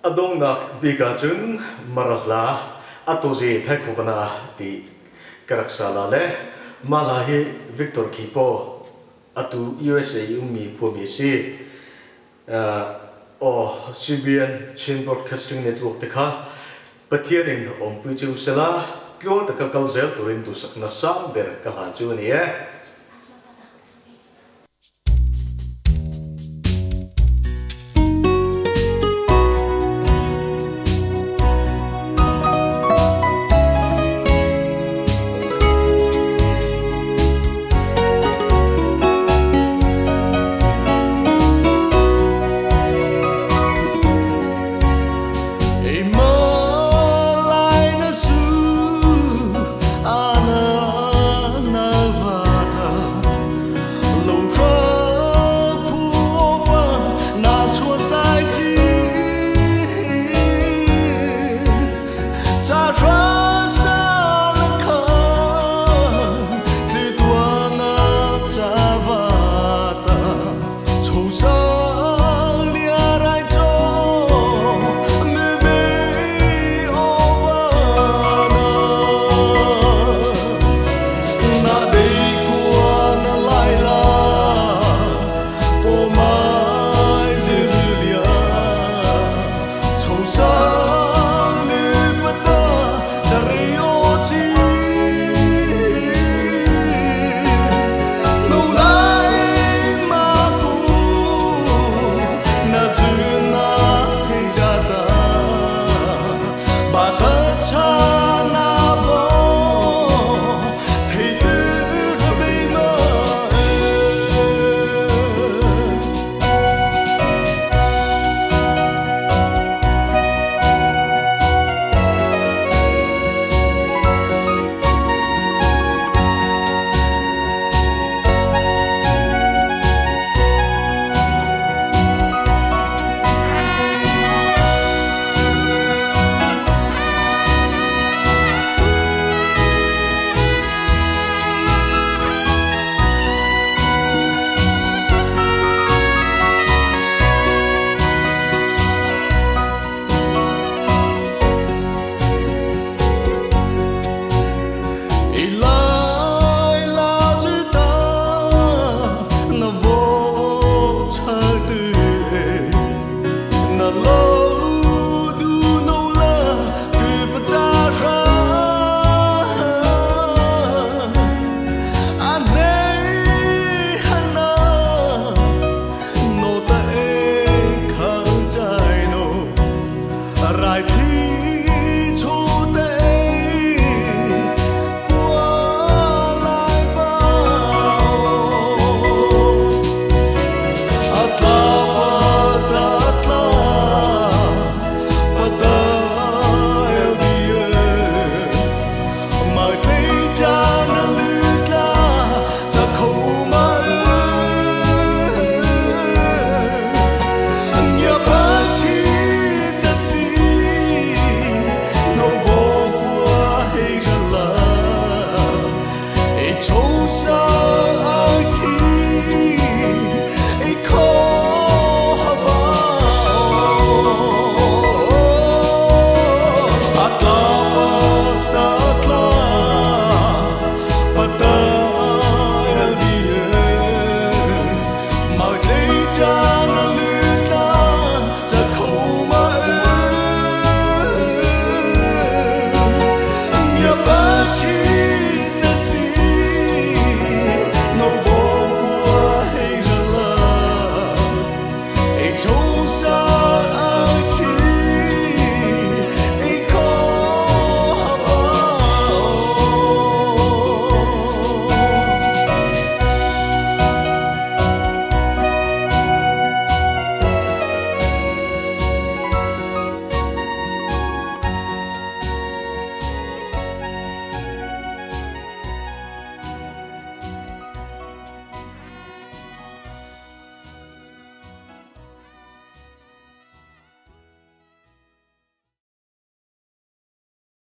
adong nak biga chun marahla atozi thai khuvana ti karaksala le malahi victor kipo atu usa ummi phumi si uh, o cbn chain broadcasting network te kha pathian in om pu chu sela, kyo ta zel turin tu sakna sam ber ka ha chu ni e. 愁煞